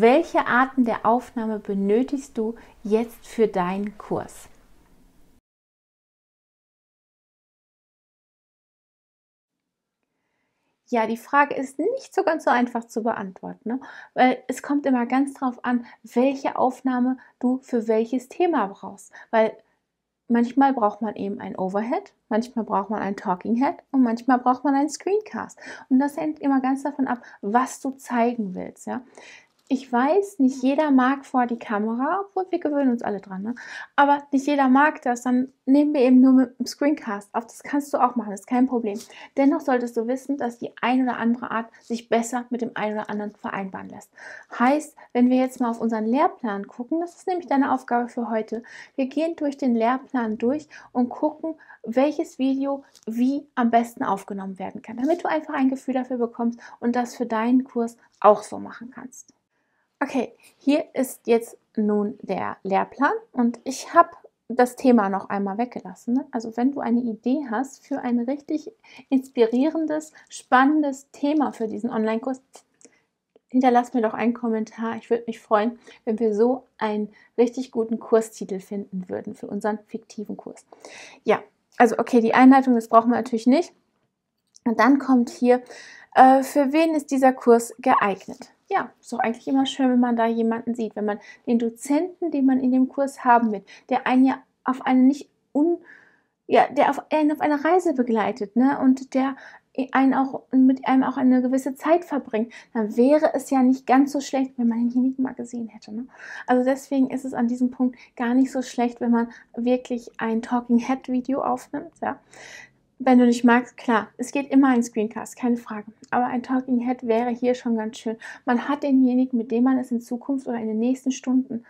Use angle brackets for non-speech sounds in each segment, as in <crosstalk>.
welche Arten der Aufnahme benötigst du jetzt für deinen Kurs? Ja, die Frage ist nicht so ganz so einfach zu beantworten, ne? weil es kommt immer ganz darauf an, welche Aufnahme du für welches Thema brauchst. Weil manchmal braucht man eben ein Overhead, manchmal braucht man ein Talking Head und manchmal braucht man einen Screencast. Und das hängt immer ganz davon ab, was du zeigen willst. Ja? Ich weiß, nicht jeder mag vor die Kamera, obwohl wir gewöhnen uns alle dran, ne? aber nicht jeder mag das, dann nehmen wir eben nur mit dem Screencast auf. Das kannst du auch machen, ist kein Problem. Dennoch solltest du wissen, dass die eine oder andere Art sich besser mit dem einen oder anderen vereinbaren lässt. Heißt, wenn wir jetzt mal auf unseren Lehrplan gucken, das ist nämlich deine Aufgabe für heute, wir gehen durch den Lehrplan durch und gucken, welches Video wie am besten aufgenommen werden kann, damit du einfach ein Gefühl dafür bekommst und das für deinen Kurs auch so machen kannst. Okay, hier ist jetzt nun der Lehrplan und ich habe das Thema noch einmal weggelassen. Ne? Also wenn du eine Idee hast für ein richtig inspirierendes, spannendes Thema für diesen Online-Kurs, hinterlass mir doch einen Kommentar. Ich würde mich freuen, wenn wir so einen richtig guten Kurstitel finden würden für unseren fiktiven Kurs. Ja, also okay, die Einleitung, das brauchen wir natürlich nicht. Und dann kommt hier, äh, für wen ist dieser Kurs geeignet? ja, ist doch eigentlich immer schön, wenn man da jemanden sieht, wenn man den Dozenten, den man in dem Kurs haben wird, der einen ja auf eine nicht un, ja, der auf einen auf eine Reise begleitet, ne, und der einen auch mit einem auch eine gewisse Zeit verbringt, dann wäre es ja nicht ganz so schlecht, wenn man denjenigen mal gesehen hätte. Ne? Also deswegen ist es an diesem Punkt gar nicht so schlecht, wenn man wirklich ein Talking Head Video aufnimmt. Ja? Wenn du nicht magst, klar, es geht immer ein Screencast, keine Frage. Aber ein Talking Head wäre hier schon ganz schön. Man hat denjenigen, mit dem man es in Zukunft oder in den nächsten Stunden,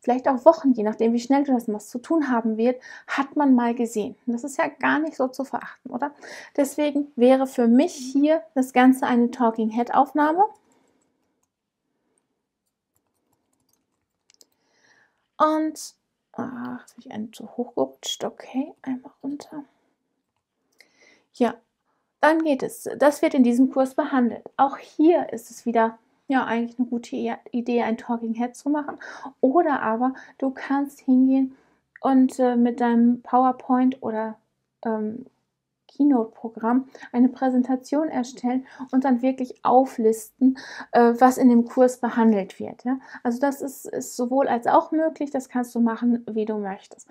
vielleicht auch Wochen, je nachdem, wie schnell du das machst, zu tun haben wird, hat man mal gesehen. Das ist ja gar nicht so zu verachten, oder? Deswegen wäre für mich hier das Ganze eine Talking Head Aufnahme. Und, ach, habe ich einen zu hoch gerutscht. Okay, einmal runter. Ja, dann geht es. Das wird in diesem Kurs behandelt. Auch hier ist es wieder ja eigentlich eine gute Idee, ein Talking Head zu machen. Oder aber du kannst hingehen und äh, mit deinem PowerPoint oder ähm, Keynote-Programm eine Präsentation erstellen und dann wirklich auflisten, äh, was in dem Kurs behandelt wird. Ja? Also das ist, ist sowohl als auch möglich, das kannst du machen, wie du möchtest.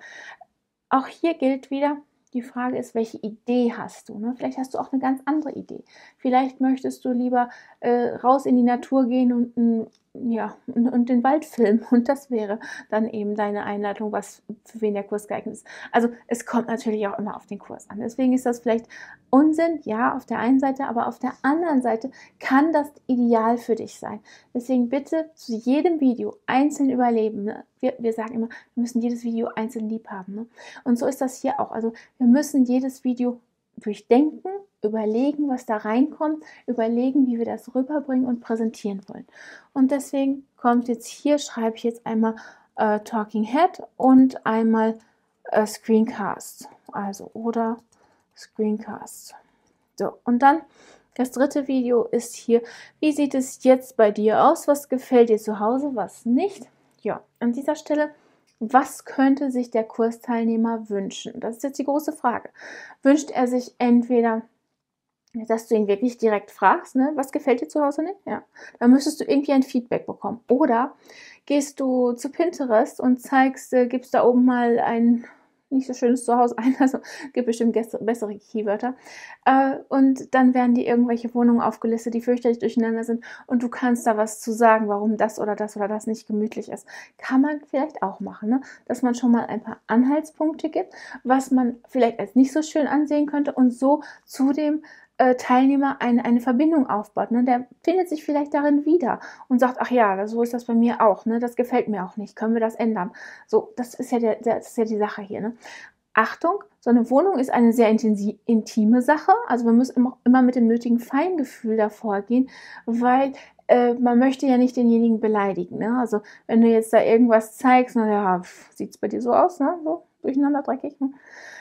Auch hier gilt wieder, die Frage ist, welche Idee hast du? Ne? Vielleicht hast du auch eine ganz andere Idee. Vielleicht möchtest du lieber äh, raus in die Natur gehen und ein ja, und, und, den Wald filmen. <laughs> Und das wäre dann eben deine Einleitung, was für wen der Kurs geeignet ist. Also es kommt natürlich auch immer auf den Kurs an. Deswegen ist das vielleicht Unsinn, ja, auf der einen Seite, aber auf der anderen Seite kann das ideal für dich sein. Deswegen bitte zu jedem Video einzeln überleben. Ne? Wir, wir sagen immer, wir müssen jedes Video einzeln lieb haben. Ne? Und so ist das hier auch. Also wir müssen jedes Video durchdenken, überlegen, was da reinkommt, überlegen, wie wir das rüberbringen und präsentieren wollen. Und deswegen kommt jetzt hier, schreibe ich jetzt einmal äh, Talking Head und einmal äh, Screencast. Also oder Screencast. So, und dann das dritte Video ist hier, wie sieht es jetzt bei dir aus? Was gefällt dir zu Hause, was nicht? Ja, an dieser Stelle was könnte sich der Kursteilnehmer wünschen? Das ist jetzt die große Frage. Wünscht er sich entweder, dass du ihn wirklich direkt fragst, ne, was gefällt dir zu Hause nicht? Ja, dann müsstest du irgendwie ein Feedback bekommen. Oder gehst du zu Pinterest und zeigst, äh, gibst da oben mal ein nicht so schönes Zuhause ein, <laughs> also gibt bestimmt bessere Keywörter. Äh, und dann werden dir irgendwelche Wohnungen aufgelistet, die fürchterlich durcheinander sind und du kannst da was zu sagen, warum das oder das oder das nicht gemütlich ist. Kann man vielleicht auch machen, ne? dass man schon mal ein paar Anhaltspunkte gibt, was man vielleicht als nicht so schön ansehen könnte und so zu dem äh, Teilnehmer eine, eine Verbindung aufbaut. Ne? Der findet sich vielleicht darin wieder und sagt, ach ja, so ist das bei mir auch, ne? das gefällt mir auch nicht, können wir das ändern? So, das ist ja, der, das ist ja die Sache hier. Ne? Achtung, so eine Wohnung ist eine sehr intime Sache, also man muss immer, immer mit dem nötigen Feingefühl davor gehen, weil äh, man möchte ja nicht denjenigen beleidigen. Ne? Also wenn du jetzt da irgendwas zeigst, na ja, sieht es bei dir so aus, ne? so, durcheinander dreckig, hm,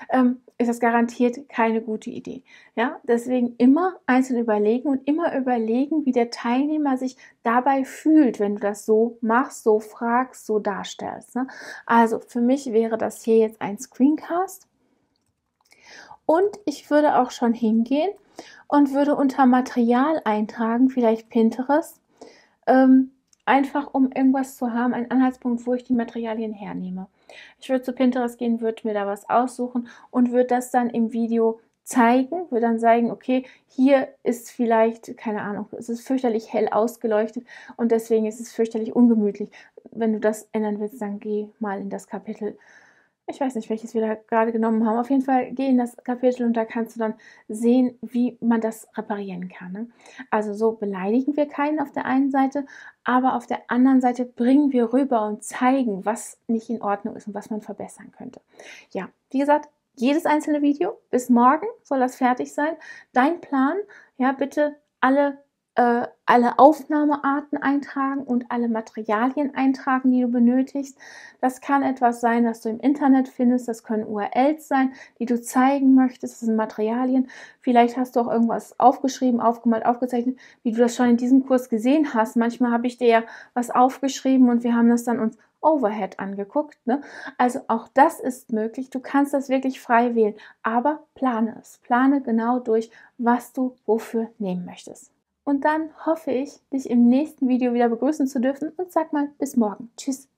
ähm, ist das garantiert keine gute Idee. Ja, deswegen immer einzeln überlegen und immer überlegen, wie der Teilnehmer sich dabei fühlt, wenn du das so machst, so fragst, so darstellst. Ne? Also für mich wäre das hier jetzt ein Screencast. Und ich würde auch schon hingehen und würde unter Material eintragen, vielleicht Pinterest, ähm, einfach um irgendwas zu haben, einen Anhaltspunkt, wo ich die Materialien hernehme. Ich würde zu Pinterest gehen, würde mir da was aussuchen und würde das dann im Video zeigen, würde dann sagen, okay, hier ist vielleicht, keine Ahnung, es ist fürchterlich hell ausgeleuchtet und deswegen ist es fürchterlich ungemütlich. Wenn du das ändern willst, dann geh mal in das Kapitel ich weiß nicht, welches wir da gerade genommen haben. Auf jeden Fall geh in das Kapitel und da kannst du dann sehen, wie man das reparieren kann. Ne? Also so beleidigen wir keinen auf der einen Seite, aber auf der anderen Seite bringen wir rüber und zeigen, was nicht in Ordnung ist und was man verbessern könnte. Ja, wie gesagt, jedes einzelne Video bis morgen soll das fertig sein. Dein Plan, ja, bitte alle äh, alle Aufnahmearten eintragen und alle Materialien eintragen, die du benötigst. Das kann etwas sein, das du im Internet findest. Das können URLs sein, die du zeigen möchtest. Das sind Materialien. Vielleicht hast du auch irgendwas aufgeschrieben, aufgemalt, aufgezeichnet, wie du das schon in diesem Kurs gesehen hast. Manchmal habe ich dir ja was aufgeschrieben und wir haben das dann uns Overhead angeguckt. Ne? Also auch das ist möglich. Du kannst das wirklich frei wählen, aber plane es. Plane genau durch, was du wofür nehmen möchtest. Und dann hoffe ich, dich im nächsten Video wieder begrüßen zu dürfen und sag mal bis morgen. Tschüss.